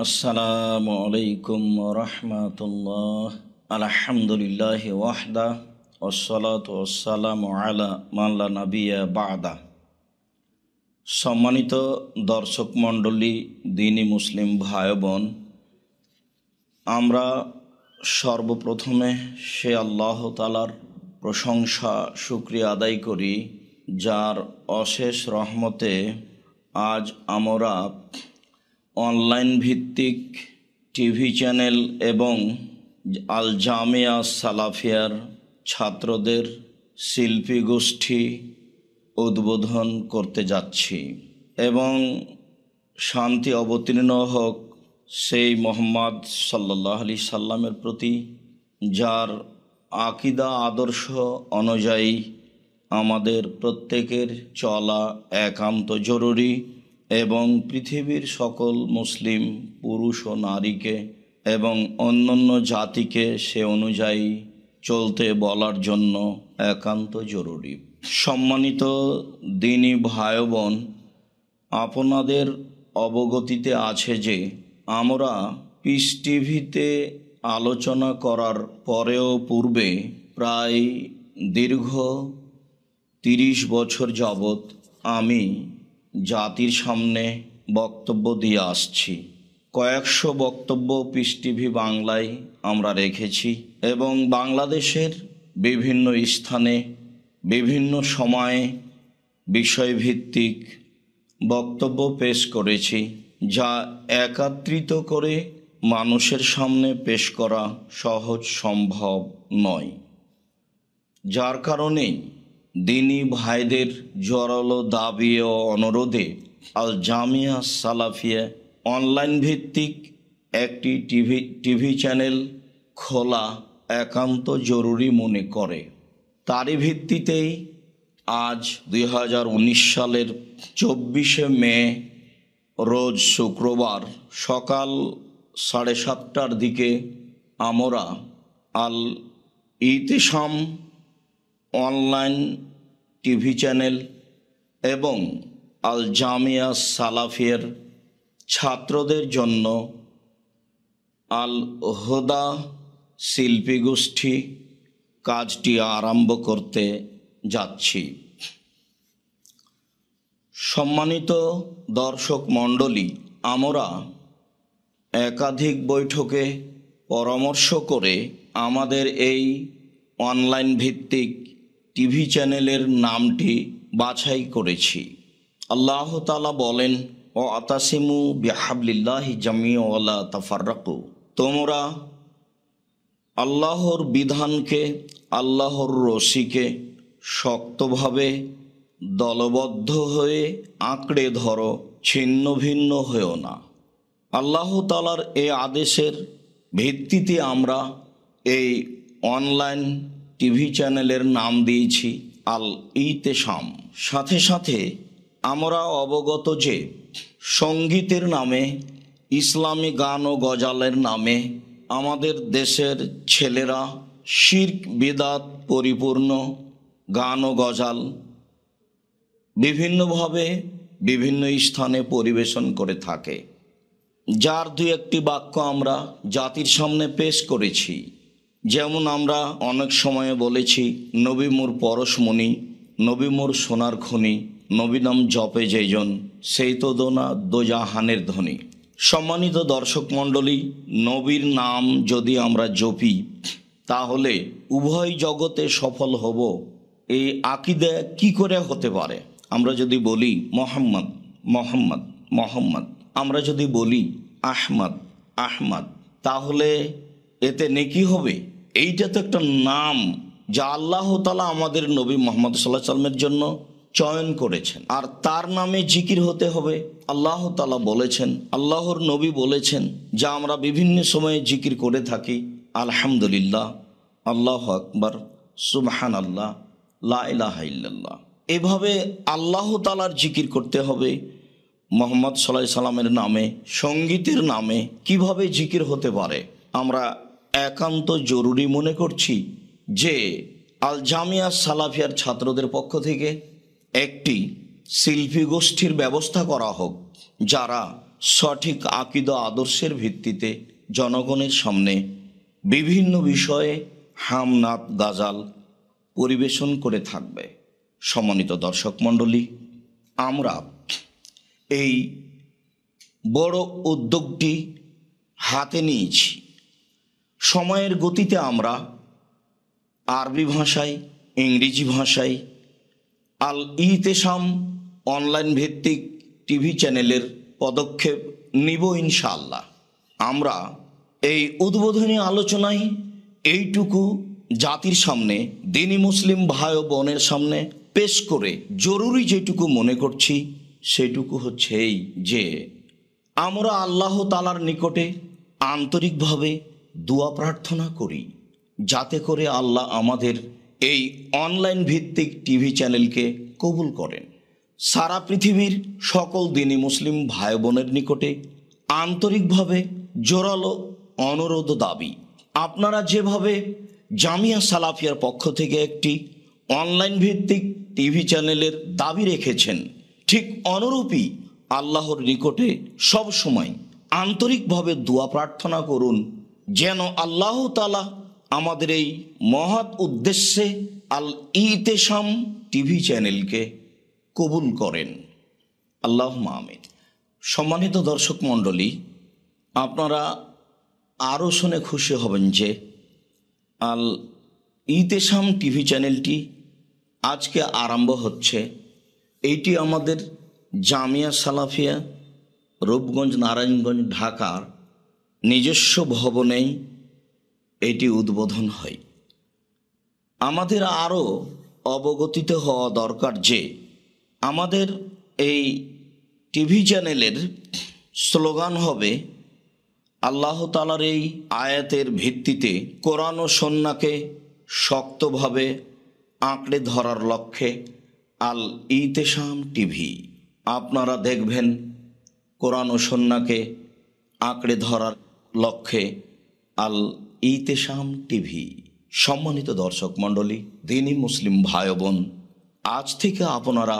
আলাইকুম ওয়াহদা নাবিয়া বাদা। সম্মানিত দর্শক মণ্ডলী, দিনী মুসলিম ভাই বোন আমরা সর্বপ্রথমে সে আল্লাহ তালার প্রশংসা, শুক্রিয়া আদায় করি, যার অশেষ রহমতে আজ আমরা অনলাইন ভিত্তিক টিভি চ্যানেল এবং আল জামিয়া সালাফিয়ার ছাত্রদের শিল্পী গোষ্ঠী উদ্বোধন করতে যাচ্ছি। এবং শান্তি অবতীর্ণ হোক সেই মোহাম্মদ সাল্লাহ আলি সাল্লামের প্রতি, যার আকিদা আদর্শ অনুযায়ী আমাদের প্রত্যেকের চলা একান্ত জরুরি। এবং পৃথিবীর সকল মুসলিম, পুরুষ ও নারীকে এবং অন্যান্য জাতিকে সে অনুযায়ী চলতে বলার জন্য একান্ত জরুরি। সম্মানিত দিনী ভাই বোন আপনাদের অবগতিতে আছে যে আমরা পিস টিভিতে আলোচনা করার পরেও পূর্বে প্রায় দীর্ঘ তিরিশ বছর যাবৎ আমি জাতির সামনে বক্তব্য দিয়ে আসছি। কয়েকশো বক্তব্য পিস টিভি বাংলায় আমরা রেখেছি এবং বাংলাদেশের বিভিন্ন স্থানে, বিভিন্ন সময়ে বিষয়ভিত্তিক বক্তব্য পেশ করেছি, যা একাত্রিত করে মানুষের সামনে পেশ করা সহজ সম্ভব নয়। যার কারণেই দিনী ভাইদের জড়ালো দাবি ও অনুরোধে আল জামিয়া সালাফিয়া অনলাইন ভিত্তিক একটি টিভি টিভি চ্যানেল খোলা একান্ত জরুরি মনে করে। তারই ভিত্তিতেই আজ দুই হাজার উনিশ সালের চব্বিশে মে, রোজ শুক্রবার সকাল সাড়ে সাতটার দিকে আমরা Al Itisam online TV channel এবং আল জামিয়া সালাফিয়ার ছাত্রদের জন্য আল হোদা শিল্পী গোষ্ঠী কাজটি আরম্ভ করতে যাচ্ছি। সম্মানিত দর্শক মণ্ডলী, আমরা একাধিক বৈঠকে পরামর্শ করে আমাদের এই অনলাইন ভিত্তিক টিভি চ্যানেলের নামটি বাছাই করেছি। আল্লাহ তালা বলেন ও আতাসিমু বিহাবলিল্লাহি জামিওয়ালা তাফার্রাকু। তোমরা আল্লাহর বিধানকে, আল্লাহর রশিকে শক্তভাবে দলবদ্ধ হয়ে আঁকড়ে ধরো, ছিন্ন ভিন্ন হয়েও না। আল্লাহ তালার এ আদেশের ভিত্তিতে আমরা এই অনলাইন টিভি চ্যানেলের নাম দিয়েছি আল ইতেসাম সাথে সাথে আমরা অবগত যে সঙ্গীতের নামে, ইসলামী গান ও গজালের নামে আমাদের দেশের ছেলেরা শির্ক, বেদাত, পরিপূর্ণ গান ও গজাল বিভিন্নভাবে বিভিন্ন স্থানে পরিবেশন করে থাকে। যার দু একটি বাক্য আমরা জাতির সামনে পেশ করেছি। যেমন আমরা অনেক সময়ে বলেছি, নবী মোর পরশমণি, নবী মোর সোনার খনি, নবী নাম জপে যেজন, সেই তো দোনা দোজাহানের ধ্বনি সম্মানিত দর্শক মণ্ডলী, নবীর নাম যদি আমরা জপি, তাহলে উভয় জগতে সফল হব, এই আকিদে কি করে হতে পারে? আমরা যদি বলি, মোহাম্মদ মোহাম্মদ মোহাম্মদ। আমরা যদি বলি, আহমদ আহমদ, তাহলে এতে নেকি হবে? এইটা তো একটা নাম যা আল্লাহ তালা আমাদের নবী মোহাম্মদ সাল্লাহ সাল্লামের জন্য চয়ন করেছেন। আর তার নামে জিকির হতে হবে। আল্লাহ তালা বলেছেন, আল্লাহর নবী বলেছেন, যা আমরা বিভিন্ন সময়ে জিকির করে থাকি। আলহামদুলিল্লাহ, আল্লাহ আকবর সুবহান আল্লাহ লাহ এভাবে আল্লাহ তালার জিকির করতে হবে। মোহাম্মদ সাল্লাহ সাল্লামের নামে, সঙ্গীতের নামে কীভাবে জিকির হতে পারে? আমরা একান্ত জরুরি মনে করছি যে আল জামিয়া সালাফিয়ার ছাত্রদের পক্ষ থেকে একটি শিল্পী গোষ্ঠীর ব্যবস্থা করা হোক, যারা সঠিক আকিদ আদর্শের ভিত্তিতে জনগণের সামনে বিভিন্ন বিষয়ে হামনাত, গাজাল পরিবেশন করে থাকবে। সমন্বিত দর্শক মণ্ডলী, আমরা এই বড় উদ্যোগটি হাতে নিয়েছি। সময়ের গতিতে আমরা আরবি ভাষায়, ইংরেজি ভাষায়, আল ইতেসাম অনলাইন ভিত্তিক টিভি চ্যানেলের পদক্ষেপ নিব ইনশাআল্লাহ। আমরা এই উদ্বোধনী আলোচনায় এইটুকু জাতির সামনে, দিনী মুসলিম ভাই ও বোনের সামনে পেশ করে জরুরি যেটুকু মনে করছি, সেটুকু হচ্ছে এই যে, আমরা আল্লাহ তালার নিকটে আন্তরিকভাবে দোয়া প্রার্থনা করি, যাতে করে আল্লাহ আমাদের এই অনলাইন ভিত্তিক টিভি চ্যানেলকে কবুল করেন। সারা পৃথিবীর সকল দিনী মুসলিম ভাই বোনের নিকটে আন্তরিকভাবে জোরালো অনুরোধ দাবি, আপনারা যেভাবে জামিয়া সালাফিয়ার পক্ষ থেকে একটি অনলাইন ভিত্তিক টিভি চ্যানেলের দাবি রেখেছেন, ঠিক অনুরূপই আল্লাহর নিকটে সব সময় আন্তরিকভাবে দোয়া প্রার্থনা করুন যেন আল্লাহ তালা আমাদের এই মহৎ উদ্দেশ্যে আল ইতেসাম টিভি চ্যানেলকে কবুল করেন। আল্লাহ আমিন। সম্মানিত দর্শক মণ্ডলী, আপনারা আরও শুনে খুশি হবেন যে আল ইতেসাম টিভি চ্যানেলটি আজকে আরম্ভ হচ্ছে। এইটি আমাদের জামিয়া সালাফিয়া রূপগঞ্জ নারায়ণগঞ্জ ঢাকার নিজস্ব ভবনেই এটি উদ্বোধন হয়। আমাদের আরও অবগতিত হওয়া দরকার যে, আমাদের এই টিভি চ্যানেলের স্লোগান হবে, আল্লাহ তালার এই আয়াতের ভিত্তিতে কোরআন ও সন্নাকে শক্তভাবে আঁকড়ে ধরার লক্ষ্যে আল ইতেসাম টিভি। আপনারা দেখবেন কোরআন ও সন্নাকে আঁকড়ে ধরার লক্ষ্যে আল ইতেসাম টিভি সম্মানিত দর্শক মণ্ডলী, দিনী মুসলিম ভাই বোন আজ থেকে আপনারা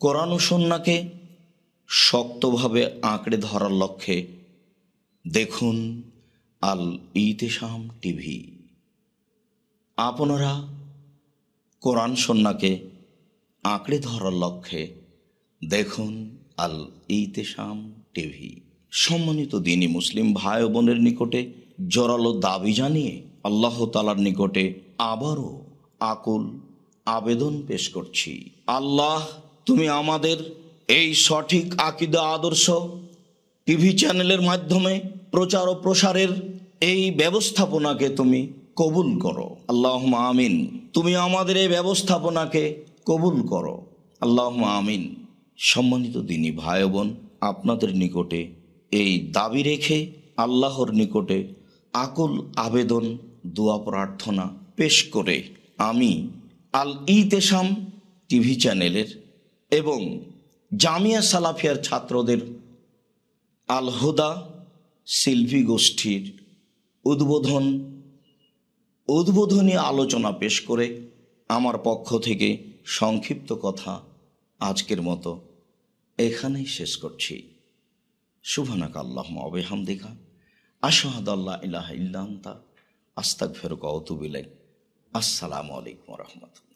কোরআন সন্নাকে শক্তভাবে আঁকড়ে ধরার লক্ষ্যে দেখুন আল ইতেসাম টিভি। আপনারা কোরআন সন্নাকে আঁকড়ে ধরার লক্ষ্যে দেখুন আল ইতেসাম টিভি। সম্মানিত দিনী মুসলিম ভাই বোনের নিকটে জোরালো দাবি জানিয়ে আল্লাহ তালার নিকটে আবারও আকুল আবেদন পেশ করছি। আল্লাহ, তুমি আমাদের এই সঠিক আকিদা আদর্শ টিভি চ্যানেলের মাধ্যমে প্রচার ও প্রসারের এই ব্যবস্থাপনাকে তুমি কবুল করো। আল্লাহ আমিন। তুমি আমাদের এই ব্যবস্থাপনাকে কবুল করো। আল্লাহ আমিন। সম্মানিত দিনী ভাই বোন, আপনাদের নিকটে এই দাবি রেখে আল্লাহর নিকটে আকুল আবেদন, দোয়া, প্রার্থনা পেশ করে। আমি আল ইতেসাম টিভি চ্যানেলের এবং জামিয়া সালাফিয়ার ছাত্রদের আল হুদা শিল্পী গোষ্ঠীর উদ্বোধন, উদ্বোধনী আলোচনা পেশ করে আমার পক্ষ থেকে সংক্ষিপ্ত কথা আজকের মতো এখানেই শেষ করছি। শুভানাক আল্লাহ অবেহামদিকা আশাহাদ আল্লাহ ইলাহা ইল্লান্তা আস্তাক ফেরক অতুবিলাই আসসালামু আলাইকুম রহমতুল্লাহ।